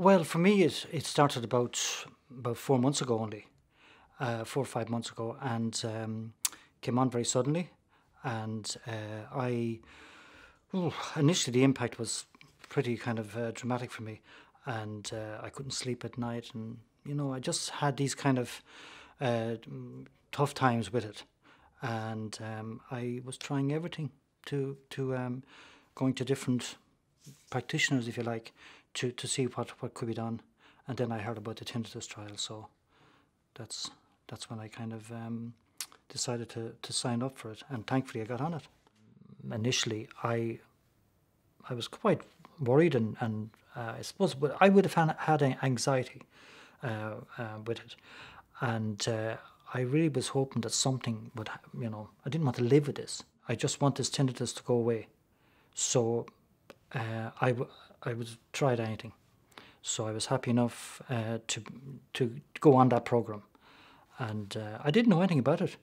Well, for me, it, it started about about four months ago only, uh, four or five months ago, and um, came on very suddenly. And uh, I, ooh, initially, the impact was pretty kind of uh, dramatic for me, and uh, I couldn't sleep at night, and you know, I just had these kind of uh, tough times with it, and um, I was trying everything to to um, going to different practitioners, if you like, to, to see what, what could be done. And then I heard about the tinnitus trial, so that's that's when I kind of um, decided to, to sign up for it, and thankfully I got on it. Initially, I I was quite worried, and, and uh, I suppose but I would have had anxiety uh, uh, with it, and uh, I really was hoping that something would, you know, I didn't want to live with this. I just want this tinnitus to go away. So uh, I, I would try anything. So I was happy enough uh, to to go on that program, and uh, I didn't know anything about it,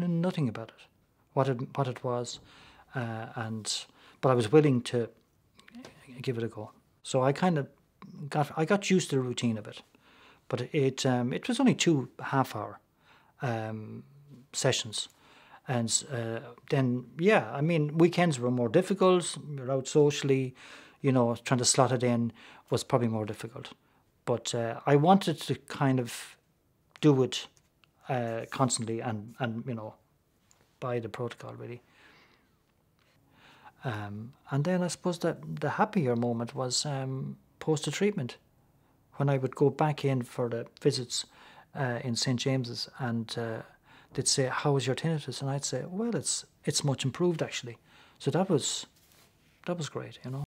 N- nothing about it, what it what it was, uh, and but I was willing to give it a go. So I kind of got I got used to the routine of it, but it um, it was only two half hour um, sessions and uh, then, yeah, I mean, weekends were more difficult. You're out socially, you know, trying to slot it in was probably more difficult. But uh, I wanted to kind of do it uh, constantly and, and, you know, by the protocol, really. Um, and then I suppose that the happier moment was um, post treatment when I would go back in for the visits uh, in St. James's and uh, they'd say, "How is your tinnitus?" And I'd say, "Well, it's it's much improved actually." So that was that was great, you know.